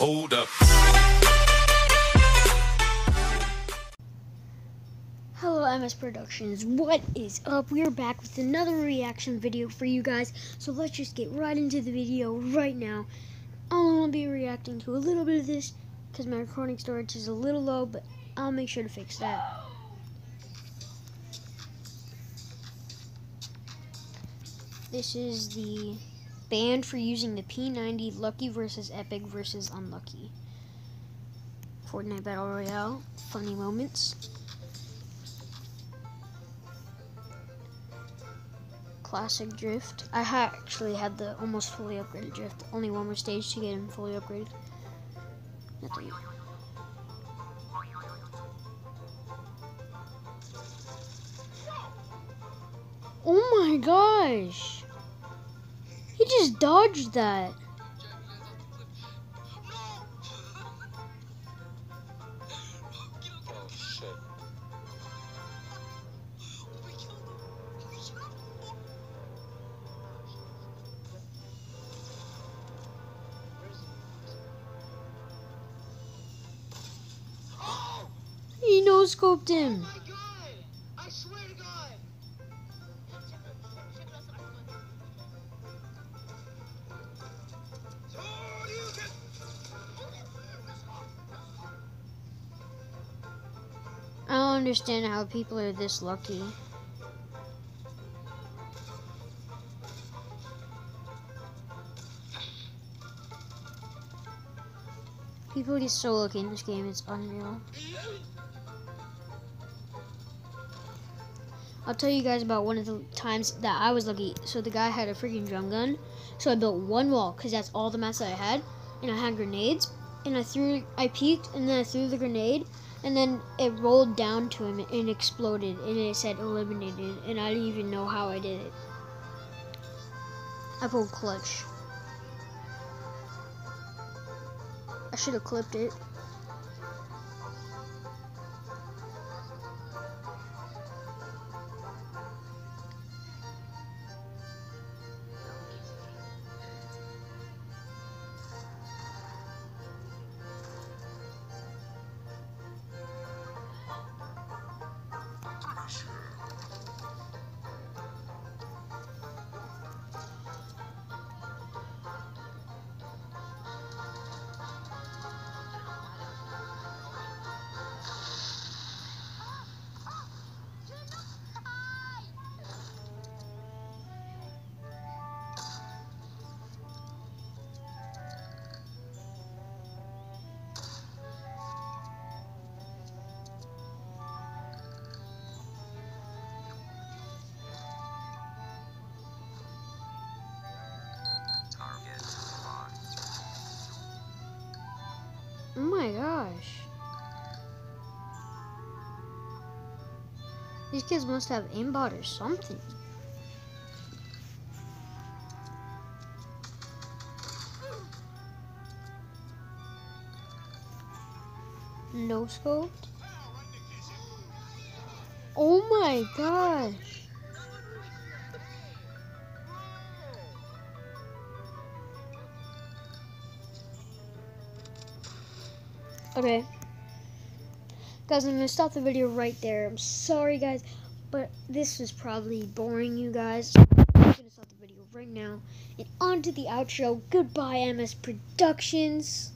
Hold up. Hello MS Productions, what is up? We are back with another reaction video for you guys, so let's just get right into the video right now. To be reacting to a little bit of this, because my recording storage is a little low, but I'll make sure to fix that. This is the banned for using the P90 Lucky versus Epic versus Unlucky. Fortnite Battle Royale, funny moments. Classic Drift. I ha actually had the almost fully upgraded Drift. Only one more stage to get him fully upgraded. Nothing. Oh my gosh! He just dodged that. He no scoped him. Understand how people are this lucky. People get so lucky in this game, it's unreal. I'll tell you guys about one of the times that I was lucky. So the guy had a freaking drum gun. So I built one wall because that's all the mats that I had. And I had grenades. And I threw, I peeked and then I threw the grenade. And then it rolled down to him and exploded. And it said eliminated. And I didn't even know how I did it. I pulled clutch. I should have clipped it. Oh my gosh. These kids must have aimbot or something. No scoped? Oh my gosh. Okay. Guys, I'm gonna stop the video right there. I'm sorry, guys, but this was probably boring you guys. I'm gonna stop the video right now and on to the outro. Goodbye, MS Productions.